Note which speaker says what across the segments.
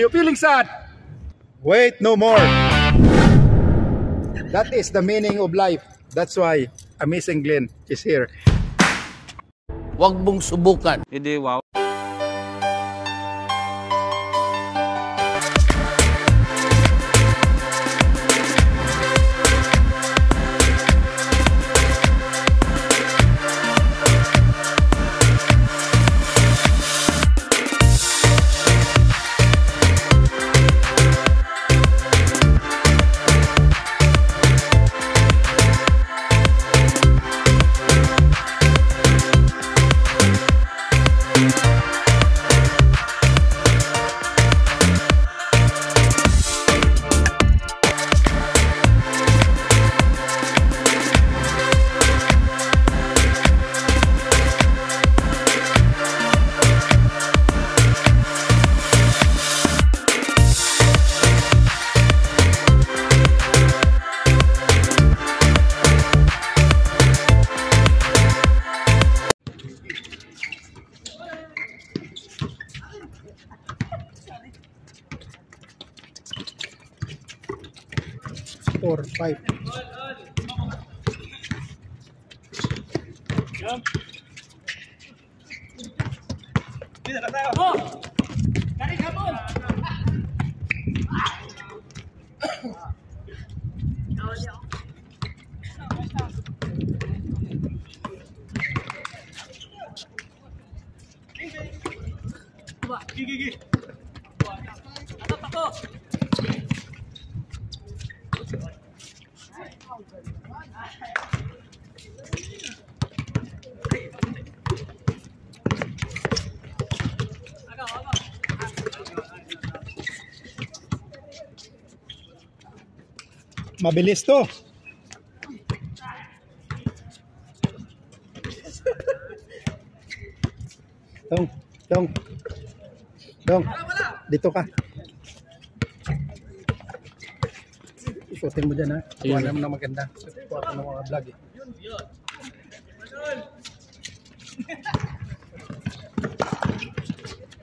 Speaker 1: you feeling sad? Wait no more. That is the meaning of life. That's why Amazing Glenn is here.
Speaker 2: Huwag mong subukan.
Speaker 3: Hindi, wow.
Speaker 1: 我给给给。Mabilis to. Dong, dong. Dong. Dito ka. Isuotin mo dyan ha. Kuha mo na maganda. Kuha ko ng mga vlog eh.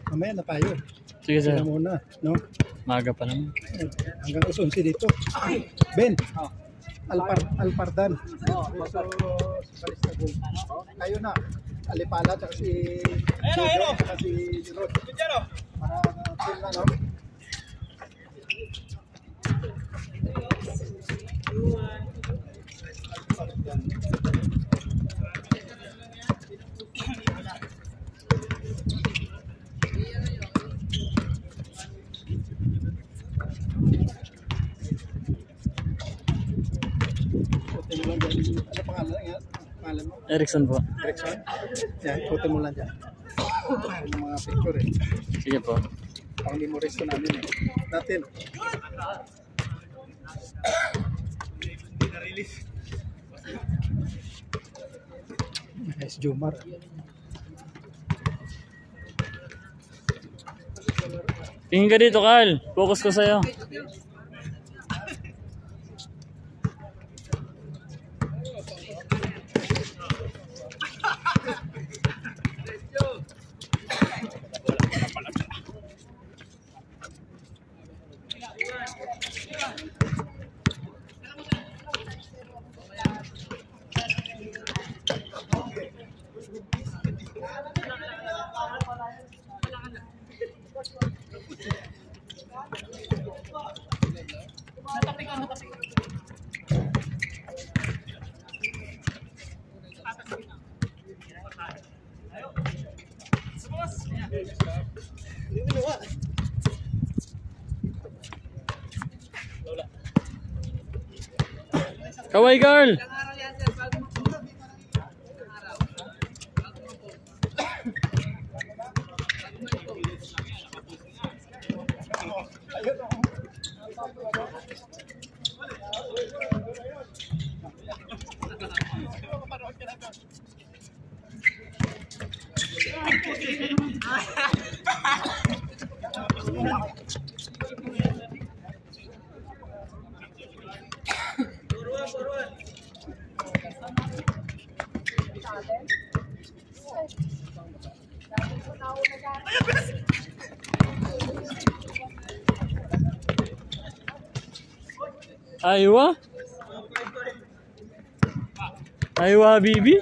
Speaker 1: Mamaya na tayo.
Speaker 3: Sige, sir.
Speaker 1: Sila muna. No?
Speaker 3: Maga pa naman.
Speaker 1: hanggang Usunsi dito. Ben, Alpar Alpardan. Oh, so. Kayo na. Alipala at si Ayun, ayun. si Rod. Para team na, no? Putin mo lang dyan. Ano pangalan? Ano pangalan mo?
Speaker 3: Erickson po.
Speaker 1: Direction? Yan, putin mo lang dyan. Yung mga picture eh.
Speaker 3: Sige po.
Speaker 1: Pang memories ko namin eh. Natin. Nice Jumar.
Speaker 3: Tingin ka dito, Carl. Focus ko sa'yo. Kawai girl! Aywa? Aywa, Bibi?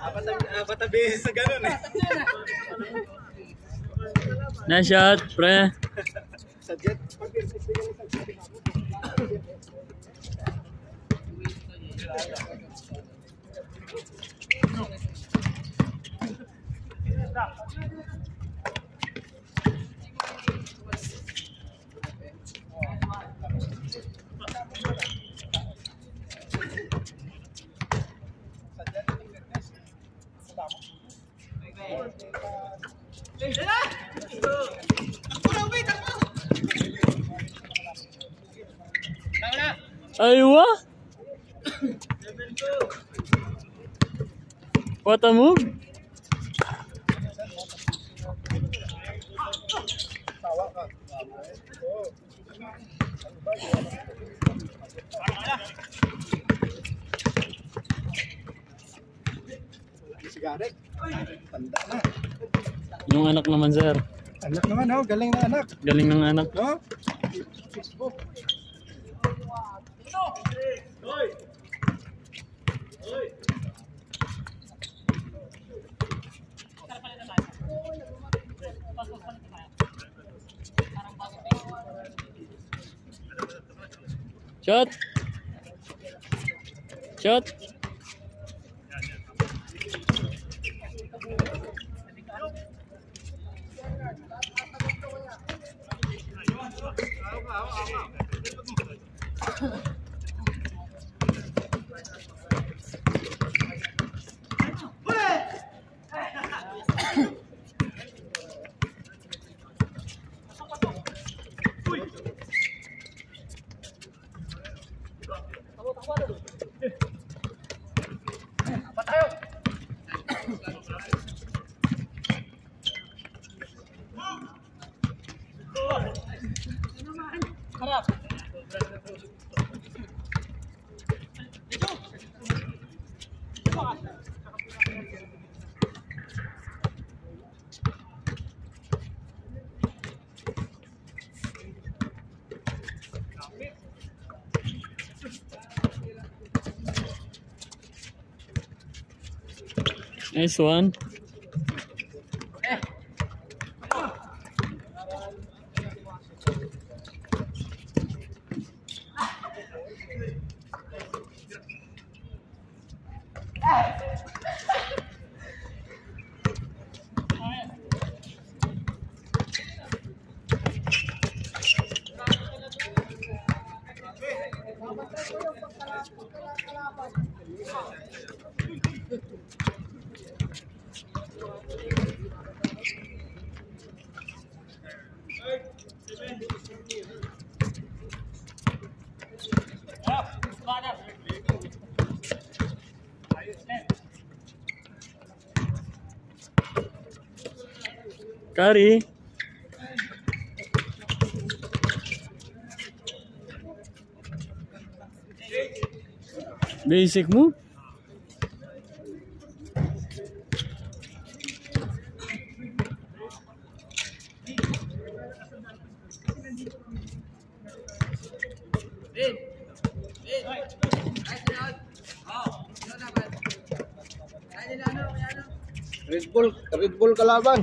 Speaker 4: Apat na.
Speaker 3: Nice shot, pre.
Speaker 1: Sa.
Speaker 3: Aywa? What a move? Yung anak naman, sir.
Speaker 1: Anak naman, oh. Galing na anak.
Speaker 3: Galing ng anak.
Speaker 1: No? Facebook.
Speaker 3: Shot. Shot. Nice one. curry. Basic mo.
Speaker 2: Red Bull, Red Bull kalaban.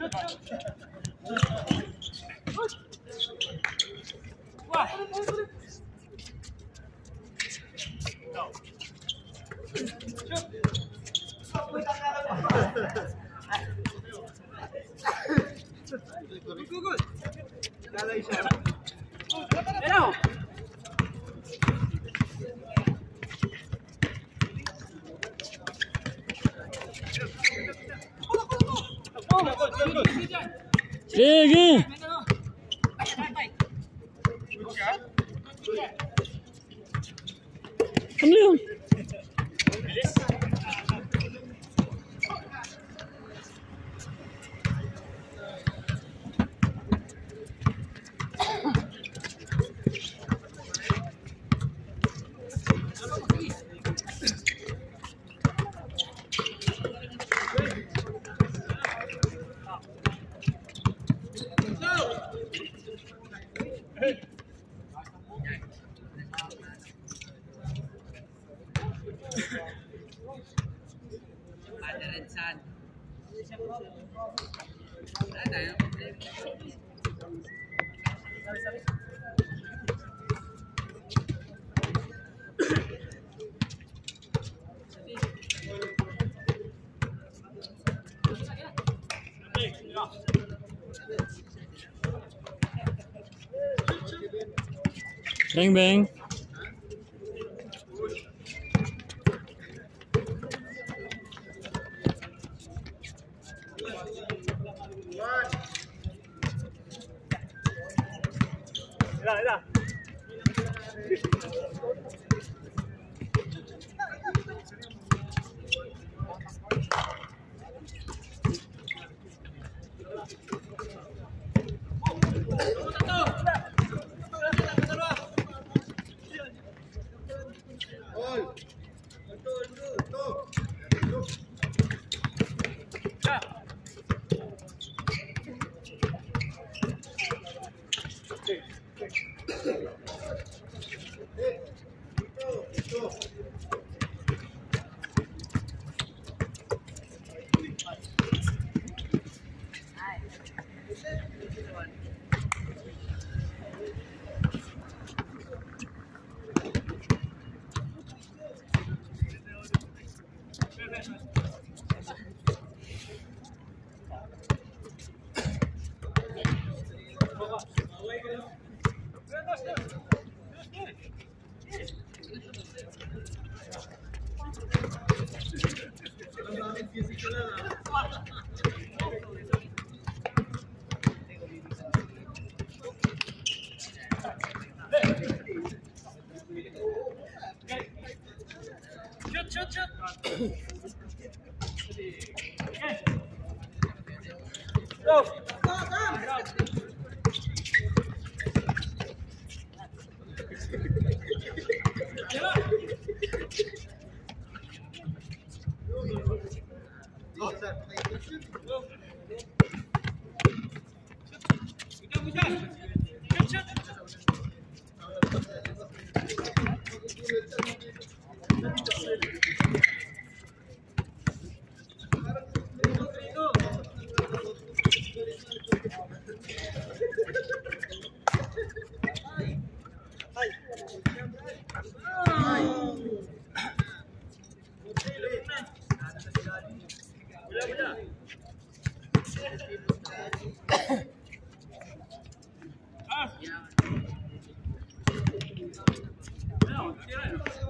Speaker 2: Go,
Speaker 5: go, go. Dale,
Speaker 4: Again. Come on. Bang bang. Yeah.